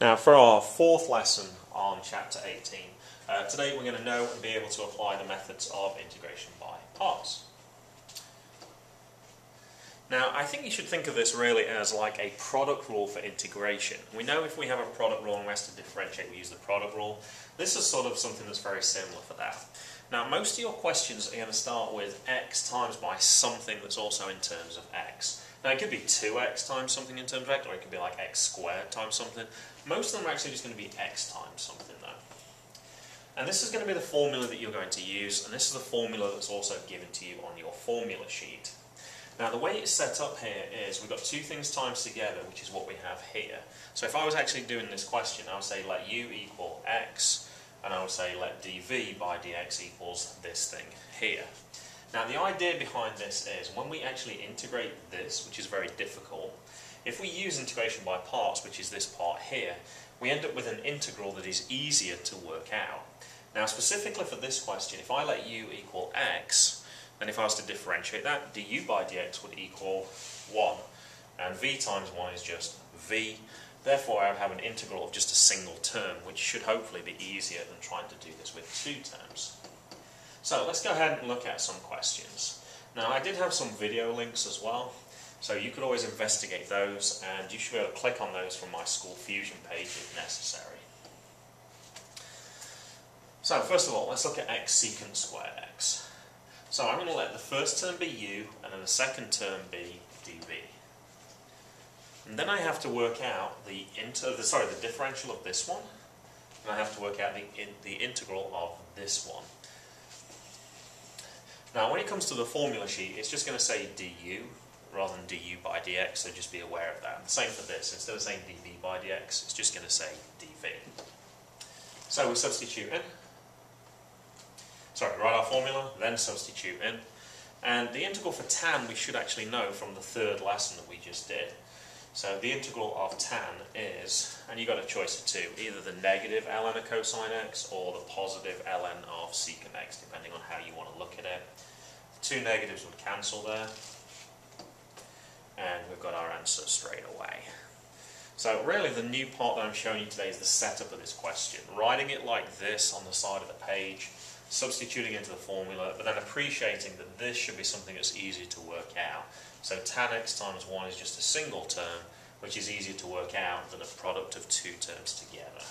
Now, for our fourth lesson on Chapter 18, uh, today we're going to know and be able to apply the methods of integration by parts. Now, I think you should think of this really as like a product rule for integration. We know if we have a product rule and we have to differentiate, we use the product rule. This is sort of something that's very similar for that. Now, most of your questions are going to start with x times by something that's also in terms of x. Now, it could be 2x times something in terms of x, or it could be like x squared times something. Most of them are actually just going to be x times something, though. And this is going to be the formula that you're going to use, and this is the formula that's also given to you on your formula sheet. Now, the way it's set up here is we've got two things times together, which is what we have here. So if I was actually doing this question, I would say let u equal x, and I would say let dv by dx equals this thing here. Now the idea behind this is when we actually integrate this, which is very difficult, if we use integration by parts, which is this part here, we end up with an integral that is easier to work out. Now specifically for this question, if I let u equal x, then if I was to differentiate that, du by dx would equal 1, and v times 1 is just v, Therefore, I would have an integral of just a single term, which should hopefully be easier than trying to do this with two terms. So let's go ahead and look at some questions. Now, I did have some video links as well, so you could always investigate those, and you should be able to click on those from my School Fusion page if necessary. So first of all, let's look at x secant squared x. So I'm going to let the first term be u, and then the second term be dv. And then I have to work out the inter, the, sorry, the differential of this one, and I have to work out the, in, the integral of this one. Now, when it comes to the formula sheet, it's just going to say du rather than du by dx, so just be aware of that. And the same for this, instead of saying dv by dx, it's just going to say dv. So we substitute in. Sorry, write our formula, then substitute in. And the integral for tan we should actually know from the third lesson that we just did. So the integral of tan is, and you've got a choice of two, either the negative ln of cosine x or the positive ln of secant x, depending on how you want to look at it. The two negatives would cancel there, and we've got our answer straight away. So really the new part that I'm showing you today is the setup of this question. Writing it like this on the side of the page, substituting into the formula, but then appreciating that this should be something that's easy to work out. So tan x times 1 is just a single term, which is easier to work out than a product of two terms together.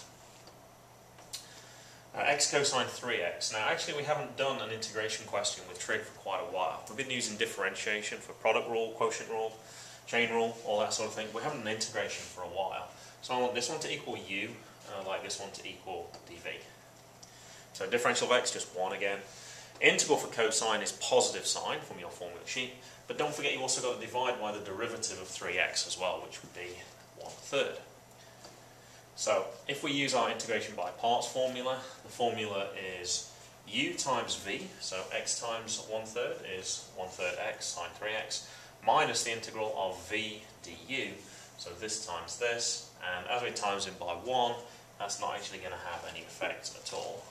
Uh, x cosine 3x. Now actually we haven't done an integration question with trig for quite a while. We've been using differentiation for product rule, quotient rule, chain rule, all that sort of thing. We haven't an integration for a while. So I want this one to equal u, and I'd like this one to equal dv. So differential of x, just 1 again. Integral for cosine is positive sine from your formula sheet. But don't forget you also got to divide by the derivative of 3x as well, which would be 1 third. So if we use our integration by parts formula, the formula is u times v, so x times 1 third is 1 third x sine 3x, minus the integral of v du, so this times this, and as we times it by 1, that's not actually going to have any effect at all.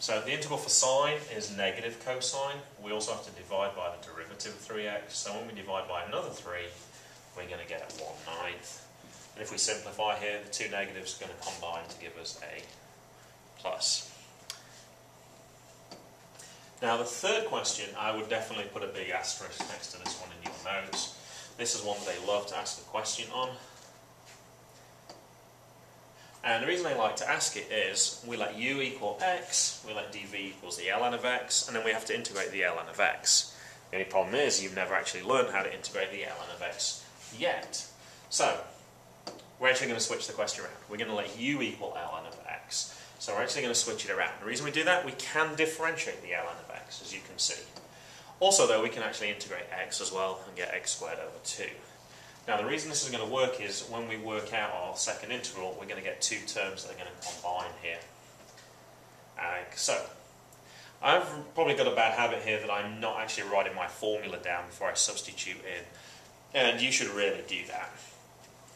So the integral for sine is negative cosine. We also have to divide by the derivative of 3x. So when we divide by another 3, we're going to get 1 ninth. And if we simplify here, the two negatives are going to combine to give us a plus. Now the third question, I would definitely put a big asterisk next to this one in your notes. This is one they love to ask a question on. And the reason they like to ask it is we let u equal x, we let dv equals the ln of x, and then we have to integrate the ln of x. The only problem is you've never actually learned how to integrate the ln of x yet. So, we're actually going to switch the question around. We're going to let u equal ln of x. So we're actually going to switch it around. The reason we do that, we can differentiate the ln of x, as you can see. Also, though, we can actually integrate x as well and get x squared over 2. Now the reason this is going to work is when we work out our second integral, we're going to get two terms that are going to combine here. Uh, so, I've probably got a bad habit here that I'm not actually writing my formula down before I substitute in, and you should really do that.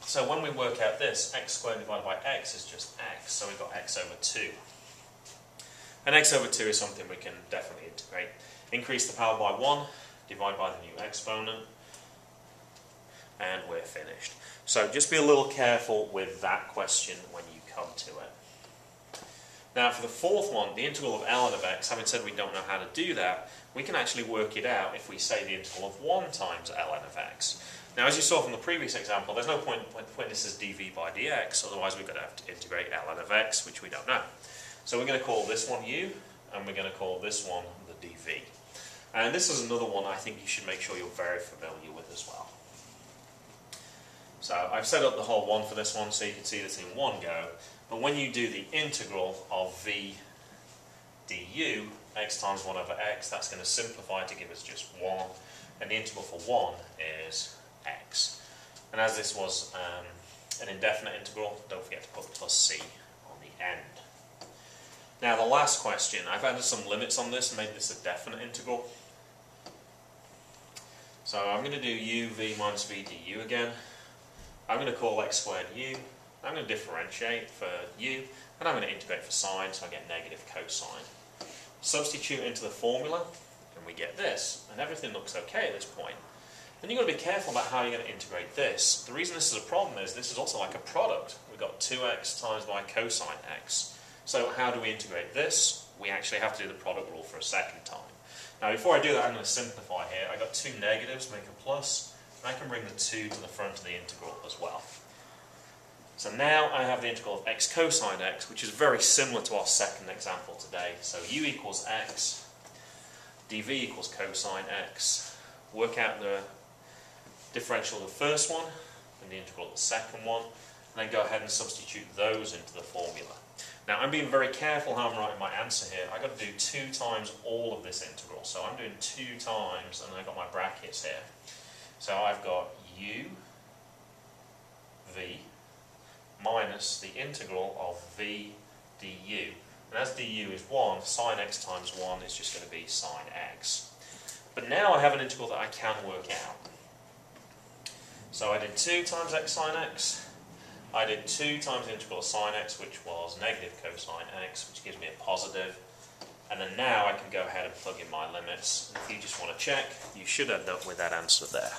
So when we work out this, x squared divided by x is just x, so we've got x over 2. And x over 2 is something we can definitely integrate. Increase the power by 1, divide by the new exponent, and we're finished. So just be a little careful with that question when you come to it. Now for the fourth one, the integral of ln of x, having said we don't know how to do that, we can actually work it out if we say the integral of 1 times ln of x. Now as you saw from the previous example, there's no point when this is dv by dx, otherwise we're going to have to integrate ln of x, which we don't know. So we're going to call this one u, and we're going to call this one the dv. And this is another one I think you should make sure you're very familiar with as well. So I've set up the whole one for this one so you can see this in one go. But when you do the integral of v du, x times 1 over x, that's going to simplify to give us just 1. And the integral for 1 is x. And as this was um, an indefinite integral, don't forget to put plus c on the end. Now the last question, I've added some limits on this and made this a definite integral. So I'm going to do u v minus v du again. I'm going to call x squared u. I'm going to differentiate for u, and I'm going to integrate for sine, so I get negative cosine. Substitute into the formula, and we get this, and everything looks okay at this point. Then you've got to be careful about how you're going to integrate this. The reason this is a problem is this is also like a product. We've got 2x times by cosine x. So how do we integrate this? We actually have to do the product rule for a second time. Now before I do that I'm going to simplify here. I've got two negatives, make a plus, and I can bring the 2 to the front of the integral as well. So now I have the integral of x cosine x, which is very similar to our second example today. So u equals x, dv equals cosine x. Work out the differential of the first one and the integral of the second one, and then go ahead and substitute those into the formula. Now I'm being very careful how I'm writing my answer here. I've got to do 2 times all of this integral. So I'm doing 2 times, and I've got my brackets here. So I've got u v minus the integral of v du. And as du is 1, sine x times 1 is just going to be sine x. But now I have an integral that I can work out. So I did 2 times x sine x. I did 2 times the integral of sine x, which was negative cosine x, which gives me a positive. And then now I can go ahead and plug in my limits. If you just want to check, you should end up with that answer there.